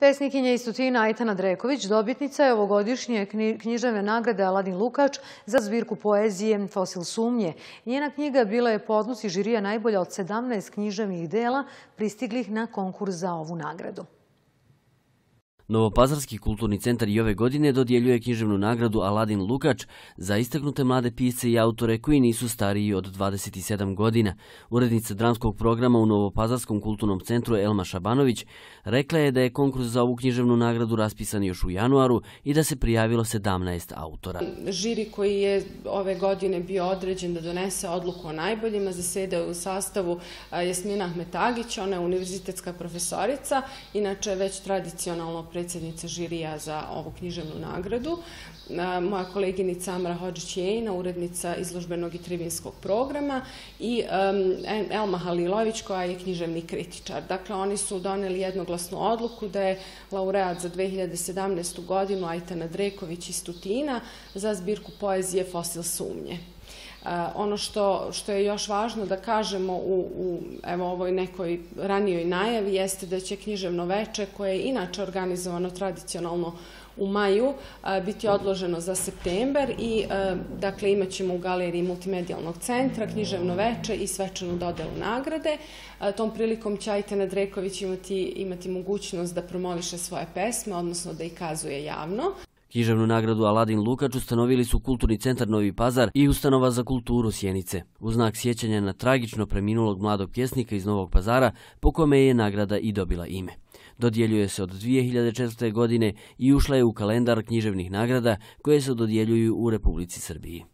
Pesnikinja iz Tutina Ajtana Dreković dobitnica je ovogodišnje književne nagrade Aladin Lukač za zbirku poezije Fosil sumnje. Njena knjiga bila je podnosi žirija najbolja od 17 književnih dela pristiglih na konkurs za ovu nagradu. Novopazarski kulturni centar i ove godine dodjeljuje književnu nagradu Aladin Lukač za istaknute mlade pisce i autore koji nisu stariji od 27 godina. Urednica dramskog programa u Novopazarskom kulturnom centru Elma Šabanović rekla je da je konkurs za ovu književnu nagradu raspisan još u januaru i da se prijavilo 17 autora. Žiri koji je ove godine bio određen da donese odluku o najboljima zaseda u sastavu Jasmina Ahmetagić, ona je univerzitetska profesorica, inače već tradicionalno predstavljena predsjednica žirija za ovu književnu nagradu. Moja koleginica Amra Hođić-Jejna, urednica izložbenog i trivinskog programa i Elma Halilović koja je književni kritičar. Dakle, oni su doneli jednoglasnu odluku da je laureat za 2017. godinu Ajtana Dreković iz Tutina za zbirku poezije Fosil sumnje. Eh, ono što, što je još važno da kažemo u, u evo, ovoj nekoj ranijoj najavi jeste da će književno veče, koje je inače organizovano tradicionalno u maju, eh, biti odloženo za september i eh, dakle imat ćemo u galeriji multimedijalnog centra književno veče i svečanu dodelu nagrade. Tom prilikom će Ajtena Dreković imati, imati mogućnost da promoviše svoje pesme, odnosno da ih kazuje javno. Književnu nagradu Aladin Lukač ustanovili su Kulturni centar Novi Pazar i Ustanova za kulturu Sjenice. U znak sjećanja na tragično preminulog mladog pjesnika iz Novog Pazara, po kome je nagrada i dobila ime. Dodjeljuje se od 2004. godine i ušla je u kalendar književnih nagrada koje se dodjeljuju u Republici Srbiji.